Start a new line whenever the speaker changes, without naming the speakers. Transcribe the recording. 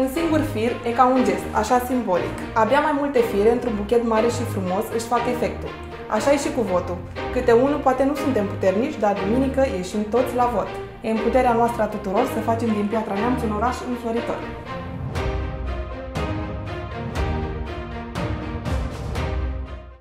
Un singur fir e ca un gest, așa simbolic. Abia mai multe fire într-un buchet mare și frumos își fac efectul. Așa e și cu votul. Câte unul poate nu suntem puternici, dar duminică ieșim toți la vot. E în puterea noastră a tuturor să facem din Piatra Neamț un oraș înfloritor.